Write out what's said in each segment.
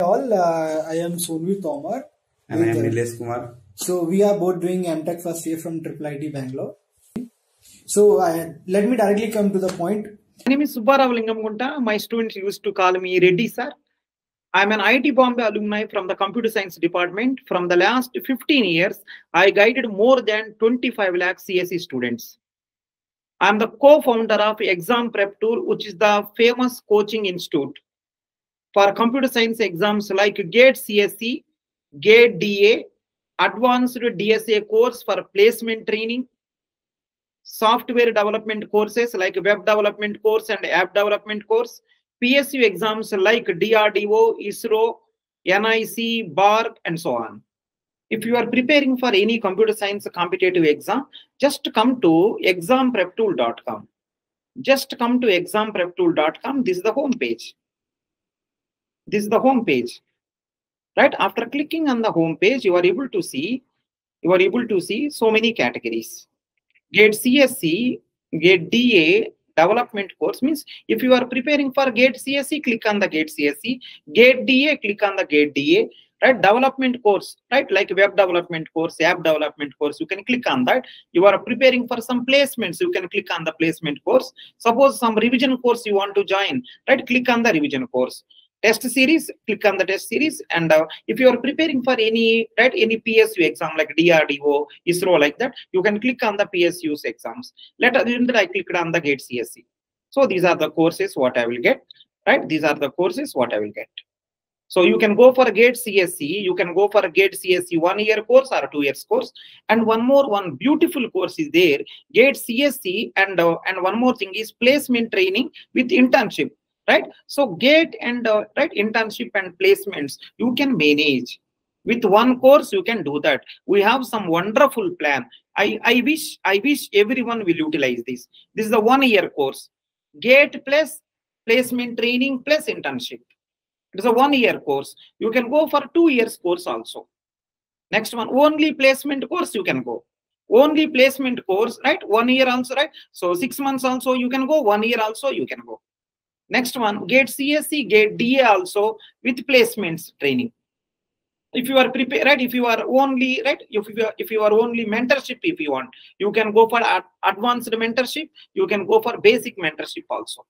all, uh, I am Sonvi Tomar. And I am With, uh, Nilesh Kumar. So we are both doing MTech first year from Triple IT Bangalore. So I, let me directly come to the point. My name is Subbarao Lingamgunta. My students used to call me Reddy sir. I'm an IT Bombay alumni from the computer science department. From the last 15 years, I guided more than 25 lakh CSE students. I'm the co-founder of Exam Prep Tool, which is the famous coaching institute for computer science exams like GATE CSE, GATE DA, Advanced DSA course for placement training, software development courses like web development course and app development course, PSU exams like DRDO, ISRO, NIC, BARC, and so on. If you are preparing for any computer science competitive exam, just come to exampreptool.com. Just come to exampreptool.com. This is the home page. This is the home page. Right after clicking on the home page, you are able to see you are able to see so many categories. Gate CSC, Gate DA, development course means if you are preparing for Gate CSC, click on the Gate CSC. Gate DA, click on the Gate DA. Right, development course, right, like web development course, app development course, you can click on that. You are preparing for some placements, you can click on the placement course. Suppose some revision course you want to join, right, click on the revision course test series click on the test series and uh, if you are preparing for any right any psu exam like drdo isro like that you can click on the psu's exams. Let us that i clicked on the gate csc so these are the courses what i will get right? These are the courses what i will get. So you can go for a gate csc you can go for a gate csc one year course or two years course and one more one beautiful course is there gate csc and uh, and one more thing is placement training with internship right? So gate and uh, right internship and placements you can manage. With one course you can do that. We have some wonderful plan. I i wish i wish everyone will utilize this. This is the one year course. Gate plus placement training plus internship. It is a one year course. You can go for two years course also. Next one only placement course you can go. Only placement course right? One year also right? So six months also you can go one year also you can go Next one, GATE CSC, GATE DA also with placements training. If you are prepared, right? If you are only right, if you are, if you are only mentorship, if you want, you can go for ad advanced mentorship. You can go for basic mentorship also.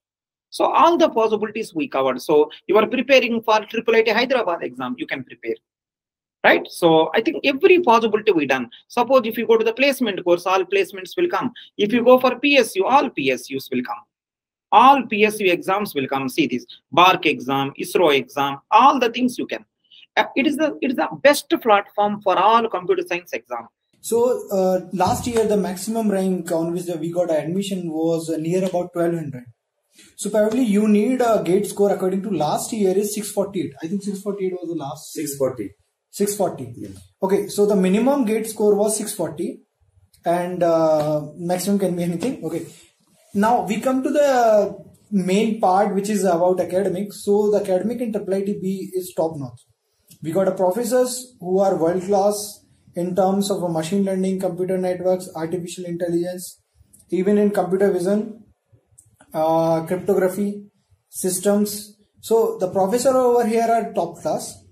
So all the possibilities we covered. So you are preparing for Triple IT Hyderabad exam, you can prepare. Right. So I think every possibility we done. Suppose if you go to the placement course, all placements will come. If you go for PSU, all PSUs will come all PSU exams will come. See this BARC exam, ISRO exam, all the things you can. It is the it is the best platform for all computer science exam. So uh, last year the maximum rank on which we got admission was near about 1200. So probably you need a gate score according to last year is 648. I think 648 was the last. 640. 640. Yeah. Okay, so the minimum gate score was 640 and uh, maximum can be anything. Okay, now we come to the main part which is about academics. So the academic in IIITB is top notch. We got a professors who are world class in terms of machine learning, computer networks, artificial intelligence, even in computer vision, uh, cryptography, systems. So the professor over here are top class.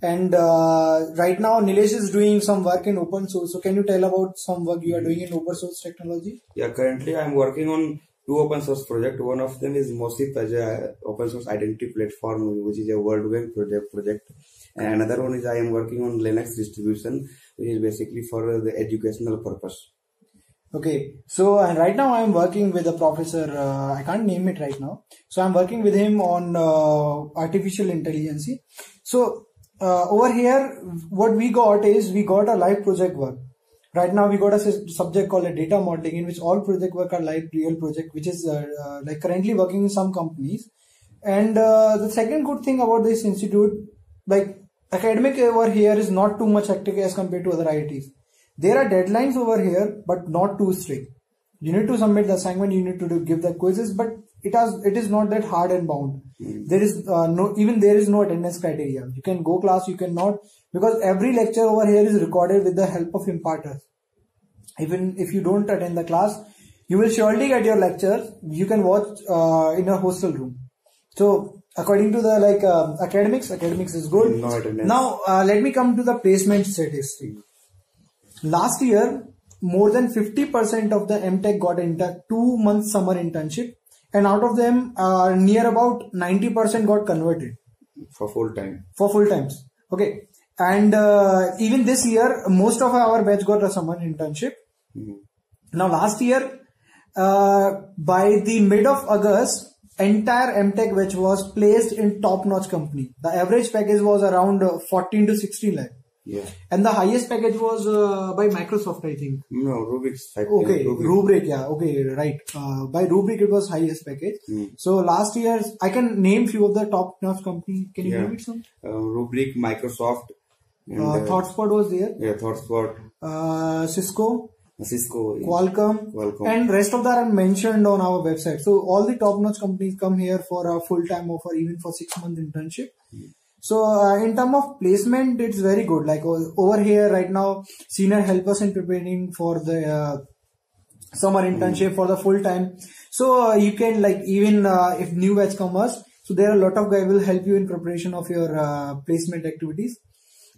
And uh, right now, Nilesh is doing some work in open source. So can you tell about some work you are doing in open source technology? Yeah, currently I'm working on two open source projects. One of them is MOSIP as a open source identity platform, which is a worldwide project. project. And another one is I am working on Linux distribution, which is basically for the educational purpose. Okay, so and right now I'm working with a professor. Uh, I can't name it right now. So I'm working with him on uh, artificial intelligence. So uh, over here, what we got is we got a live project work. Right now, we got a subject called a data modeling, in which all project work are live real project, which is uh, uh, like currently working in some companies. And uh, the second good thing about this institute, like academic over here, is not too much hectic as compared to other IITs. There are deadlines over here, but not too strict. You need to submit the assignment, you need to do, give the quizzes, but it has it is not that hard and bound. Mm. There is uh, no even there is no attendance criteria. You can go class, you cannot because every lecture over here is recorded with the help of Impartus. Even if you don't attend the class, you will surely get your lecture. You can watch uh, in a hostel room. So according to the like uh, academics, academics is good. Now uh, let me come to the placement statistic. Last year, more than 50% of the MTech got into two month summer internship, and out of them, uh, near about 90% got converted for full time. for full times. Okay, and uh, even this year, most of our batch got a summer internship. Now, last year, uh, by the mid of August, entire MTech batch was placed in top-notch company. The average package was around uh, 14 to 16 lakh, Yeah. and the highest package was uh, by Microsoft, I think. No, Rubik's type. Okay, Rubik. Rubrik, yeah, okay, right. Uh, by Rubrik, it was highest package. Hmm. So last year, I can name few of the top-notch company. Can you Yeah. name it some? Uh, Rubrik, Microsoft, and Uh, uh, ThoughtSpot was there. yeah, ThoughtSpot, Uh, Cisco, Cisco, yeah. Qualcomm, Qualcomm. and rest of that are mentioned on our website. So all the top-notch companies come here for a full-time offer, even for six-month internship. So uh, in terms of placement, it's very good. Like over here right now, senior help us in preparing for the uh, summer internship for the full time. So uh, you can like even uh, if new batch comes, so there are a lot of guys will help you in preparation of your uh, placement activities.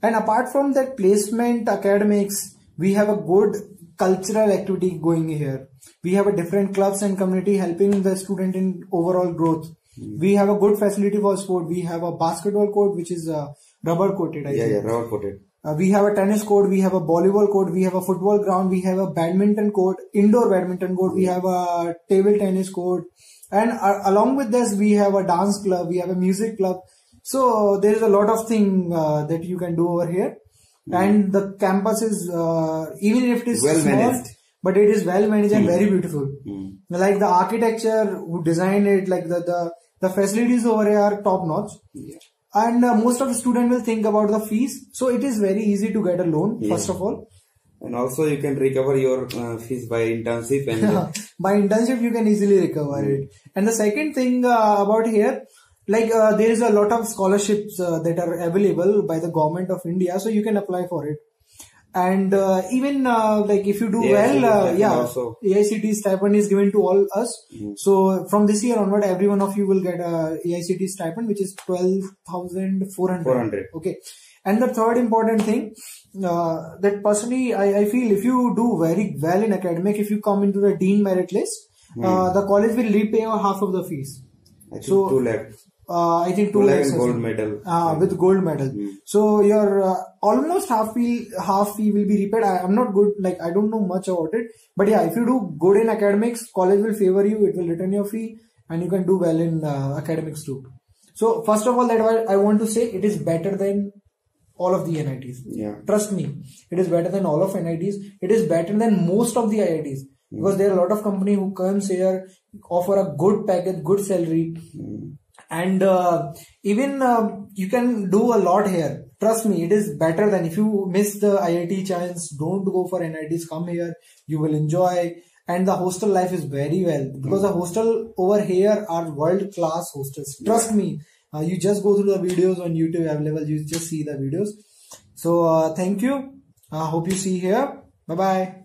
And apart from that placement academics, we have a good cultural activity going here. We have a different clubs and community helping the student in overall growth. We have a good facility for sport. We have a basketball court which is uh, rubber coated. I Yeah, think. yeah, rubber coated. Uh, we have a tennis court, we have a volleyball court, we have a football ground, we have a badminton court, indoor badminton court, we have a table tennis court, and uh, along with this, we have a dance club, we have a music club. So there is a lot of thing uh, that you can do over here, and the campus is uh, even if it is Well small, managed. But it is well managed and very beautiful. Mm. Like the architecture who designed it, like the the, the facilities over here are top notch Yeah. and uh, most of the student will think about the fees so it is very easy to get a loan Yeah. first of all And also you can recover your uh, fees by internship and by internship you can easily recover it and the second thing uh, about here like uh, there is a lot of scholarships uh, that are available by the government of india so you can apply for it and uh, even uh, like if you do well uh, yeah also. AICT stipend is given to all us so from this year onward every one of you will get a AICT stipend which is 12400 400. okay and the third important thing uh, that personally I, I feel if you do very well in academic if you come into the dean merit list uh, the college will repay half of the fees So- 2 lakh. Uh, I think two Two lakh lakhs and gold medal. Ah, with gold medal. So your uh, almost half fee half fee will be repaid. I, I'm not good like I don't know much about it, but yeah, if you do good in academics, college will favor you. It will return your fee, and you can do well in uh, academics too. So first of all, that I I want to say it is better than all of the NITs. Yeah. Trust me, it is better than all of NITs. It is better than most of the IITs because there are a lot of company who comes here, offer a good package, good salary, and uh, even uh, you can do a lot here. Trust me, it is better than if you miss the IIT chance. Don't go for NITs. Come here, you will enjoy. And the hostel life is very well because the hostel over here are world class hostels. Trust me, uh, you just go through the videos on YouTube available. You just see the videos. So uh, thank you. I hope you see here. Bye bye.